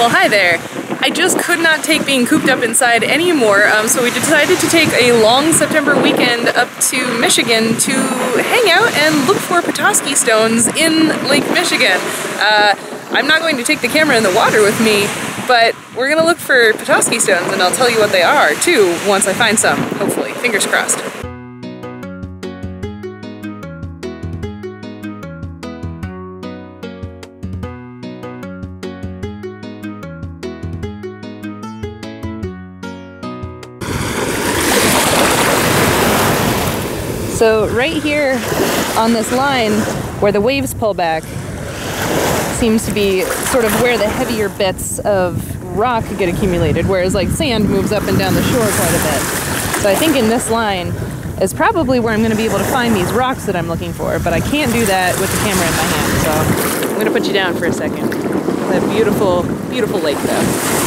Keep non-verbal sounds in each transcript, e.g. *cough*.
Well, hi there. I just could not take being cooped up inside anymore, um, so we decided to take a long September weekend up to Michigan to hang out and look for Petoskey stones in Lake Michigan. Uh, I'm not going to take the camera in the water with me, but we're gonna look for Petoskey stones and I'll tell you what they are too once I find some, hopefully. Fingers crossed. So right here on this line where the waves pull back seems to be sort of where the heavier bits of rock get accumulated, whereas like sand moves up and down the shore quite a bit. So I think in this line is probably where I'm going to be able to find these rocks that I'm looking for, but I can't do that with the camera in my hand. So I'm going to put you down for a second. That beautiful, beautiful lake though.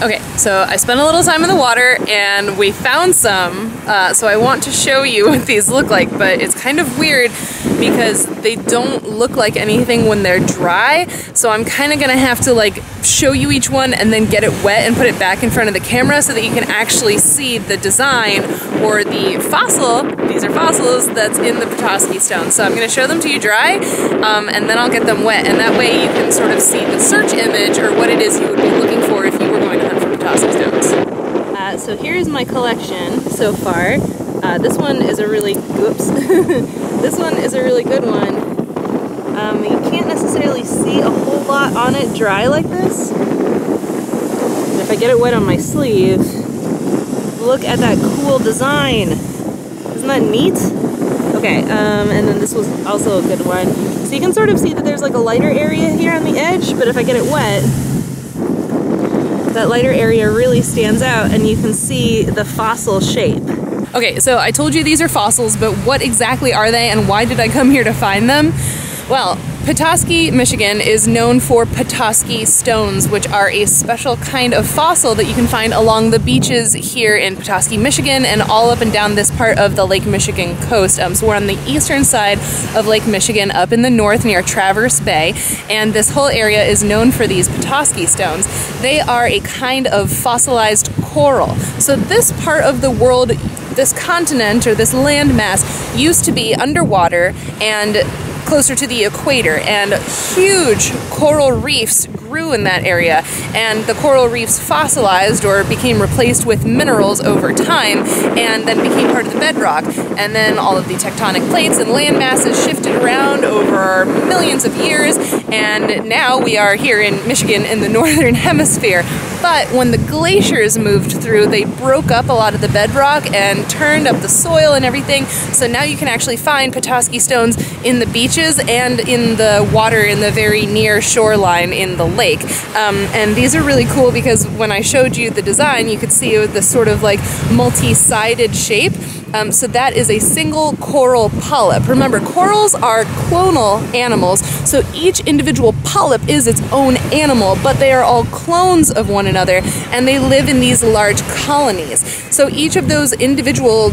Okay, so I spent a little time in the water and we found some, uh, so I want to show you *laughs* what these look like, but it's kind of weird because they don't look like anything when they're dry, so I'm kind of gonna have to like show you each one and then get it wet and put it back in front of the camera so that you can actually see the design or the fossil, these are fossils, that's in the Petoskey stone. So I'm gonna show them to you dry um, and then I'll get them wet. And that way you can sort of see the search image or what it is you would be looking for if you were going to stones. So here's my collection so far. Uh, this one is a really, oops, *laughs* this one is a really good one. Um, you can't necessarily see a whole lot on it dry like this. And if I get it wet on my sleeve, look at that cool design. Isn't that neat? Okay, um, and then this was also a good one. So you can sort of see that there's like a lighter area here on the edge, but if I get it wet, that lighter area really stands out and you can see the fossil shape. Okay, so I told you these are fossils, but what exactly are they and why did I come here to find them? Well, Petoskey, Michigan is known for Petoskey stones, which are a special kind of fossil that you can find along the beaches here in Petoskey, Michigan, and all up and down this part of the Lake Michigan coast. Um, so we're on the eastern side of Lake Michigan, up in the north near Traverse Bay, and this whole area is known for these Petoskey stones. They are a kind of fossilized coral. So this part of the world this continent or this landmass used to be underwater and closer to the equator, and huge coral reefs grew in that area, and the coral reefs fossilized or became replaced with minerals over time, and then became part of the bedrock. And then all of the tectonic plates and land masses shifted around over millions of years, and now we are here in Michigan in the *laughs* northern hemisphere. But when the glaciers moved through, they broke up a lot of the bedrock and turned up the soil and everything. So now you can actually find Petoskey stones in the beaches and in the water in the very near shoreline in the lake. Um, and these are really cool because when I showed you the design, you could see this sort of like multi-sided shape. Um, so that is a single coral polyp. Remember, corals are clonal animals, so each individual polyp is its own animal, but they are all clones of one another, and they live in these large colonies. So each of those individual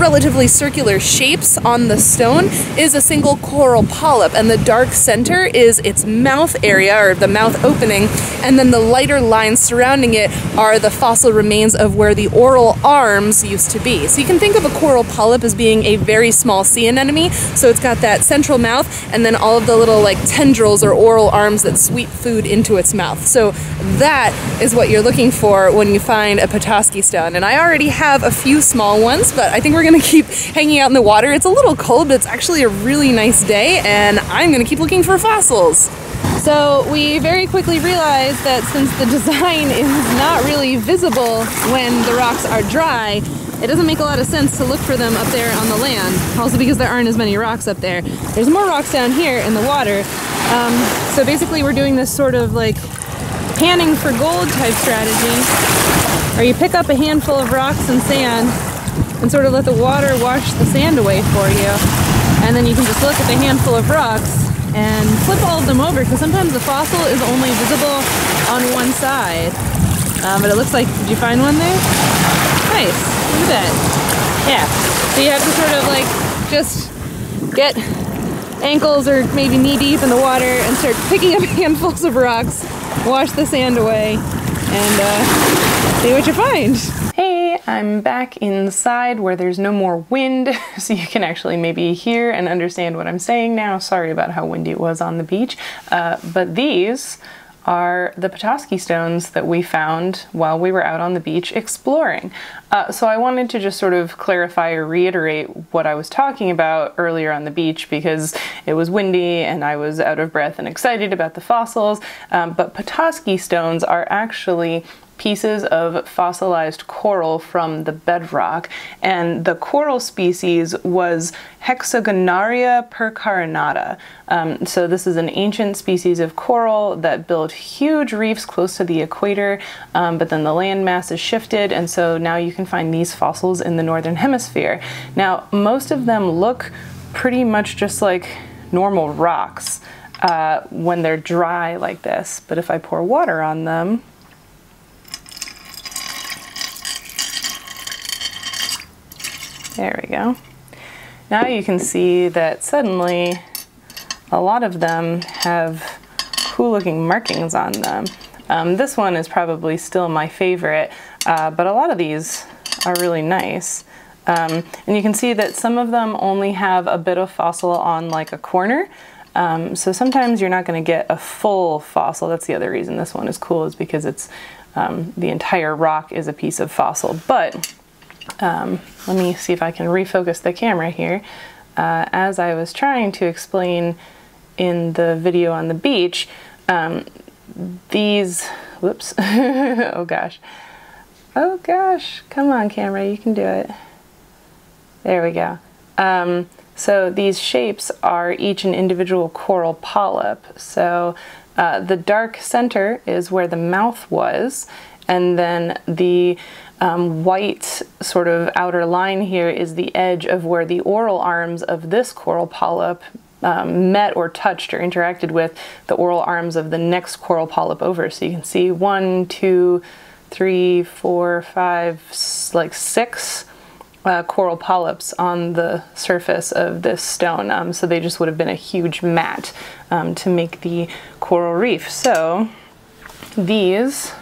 relatively circular shapes on the stone is a single coral polyp, and the dark center is its mouth area, or the mouth opening, and then the lighter lines surrounding it are the fossil remains of where the oral arms used to be. So you can think of a coral polyp as being a very small sea anemone. So it's got that central mouth and then all of the little like tendrils or oral arms that sweep food into its mouth. So that is what you're looking for when you find a Petoskey stone. And I already have a few small ones, but I think we're gonna keep hanging out in the water. It's a little cold, but it's actually a really nice day and I'm gonna keep looking for fossils. So we very quickly realized that since the *laughs* design is not really visible when the rocks are dry, it doesn't make a lot of sense to look for them up there on the land, also because there aren't as many rocks up there. There's more rocks down here in the water. Um, so basically we're doing this sort of like panning for gold type strategy, where you pick up a handful of rocks and sand and sort of let the water wash the sand away for you. And then you can just look at the handful of rocks and flip all of them over because sometimes the fossil is only visible on one side. Um, but it looks like, did you find one there? Nice. Look at that. Yeah. So you have to sort of like just get ankles or maybe knee deep in the water and start picking up *laughs* handfuls of rocks wash the sand away, and uh, see what you find. I'm back inside where there's no more wind, *laughs* so you can actually maybe hear and understand what I'm saying now. Sorry about how windy it was on the beach. Uh, but these are the Petoskey stones that we found while we were out on the beach exploring. Uh, so I wanted to just sort of clarify or reiterate what I was talking about earlier on the beach because it was windy and I was out of breath and excited about the fossils. Um, but Petoskey stones are actually pieces of fossilized coral from the bedrock, and the coral species was Hexagonaria percarinata. Um, so this is an ancient species of coral that built huge reefs close to the equator, um, but then the land mass has shifted, and so now you can find these fossils in the northern hemisphere. Now, most of them look pretty much just like normal rocks. Uh, when they're dry like this, but if I pour water on them, There we go. Now you can see that suddenly a lot of them have cool looking markings on them. Um, this one is probably still my favorite, uh, but a lot of these are really nice. Um, and you can see that some of them only have a bit of fossil on like a corner. Um, so sometimes you're not going to get a full fossil. That's the other reason this one is cool is because it's um, the entire rock is a piece of fossil. But um, let me see if I can refocus the camera here. Uh, as I was trying to explain in the video on the beach, um, these, whoops, *laughs* oh gosh, oh gosh, come on camera, you can do it. There we go. Um, so these shapes are each an individual coral polyp. So uh, the dark center is where the mouth was, and then the um, white sort of outer line here is the edge of where the oral arms of this coral polyp um, met or touched or interacted with the oral arms of the next coral polyp over. So you can see one, two, three, four, five, like six uh, coral polyps on the surface of this stone. Um, so they just would have been a huge mat um, to make the coral reef. So these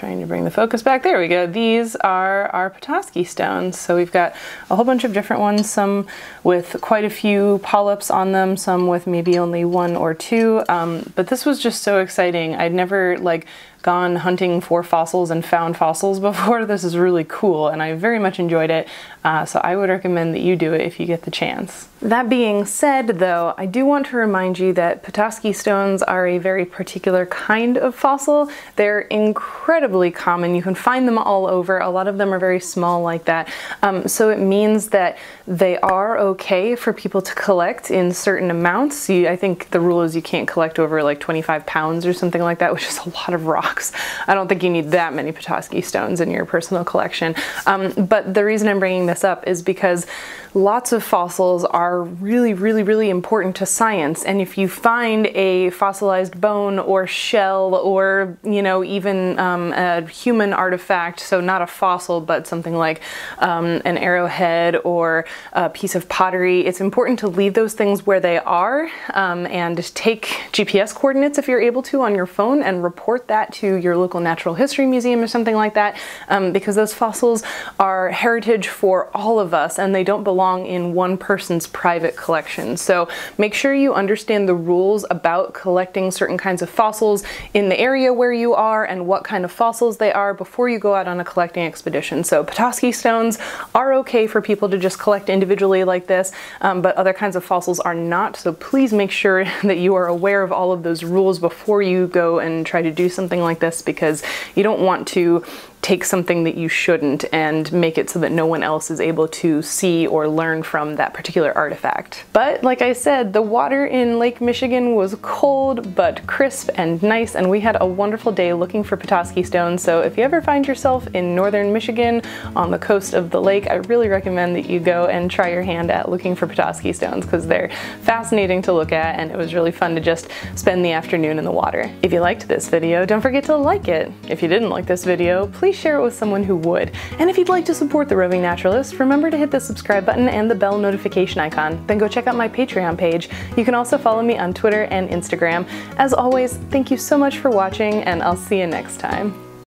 trying to bring the focus back. There we go. These are our Petoskey stones. So we've got a whole bunch of different ones, some with quite a few polyps on them, some with maybe only one or two. Um, but this was just so exciting. I'd never like gone hunting for fossils and found fossils *laughs* before. This is really cool and I very much enjoyed it. Uh, so I would recommend that you do it if you get the chance. That being said though, I do want to remind you that Petoskey stones are a very particular kind of fossil. They're incredibly common. You can find them all over. A lot of them are very small like that. Um, so it means that they are okay for people to collect in certain amounts. You, I think the rule is you can't collect over like 25 pounds or something like that, *laughs* which is a lot of rock I don't think you need that many Petoskey stones in your personal collection. Um, but the reason I'm bringing this up is because lots of fossils are really, really, really important to science. And if you find a fossilized bone or shell or, you know, even um, a human artifact, so not a fossil, but something like um, an arrowhead or a piece of pottery, it's important to leave those things where they are um, and take GPS coordinates if you're able to on your phone and report that to your local natural history museum or something like that um, because those fossils are heritage for all of us and they don't belong in one person's private collection. So make sure you understand the rules about collecting certain kinds of fossils in the area where you are and what kind of fossils they are before you go out on a collecting expedition. So Petoskey stones are okay for people to just collect individually like this, um, but other kinds of fossils are not. So please make sure *laughs* that you are aware of all of those rules before you go and try to do something like this because you don't want to take something that you shouldn't and make it so that no one else is able to see or learn from that particular artifact. But like I said, the water in Lake Michigan was cold but crisp and nice and we had a wonderful day looking for Petoskey stones. So if you ever find yourself in northern Michigan on the coast of the lake, I really recommend that you go and try your hand at looking for Petoskey stones because they're fascinating to look at and it was really fun to just spend the afternoon in the water. If you liked this video, don't forget to like it. If you didn't like this video, please please share it with someone who would. And if you'd like to support The Roving Naturalist, remember to hit the subscribe button and the bell notification icon. Then go check out my Patreon page. You can also follow me on Twitter and Instagram. As always, thank you so much for watching, and I'll see you next time.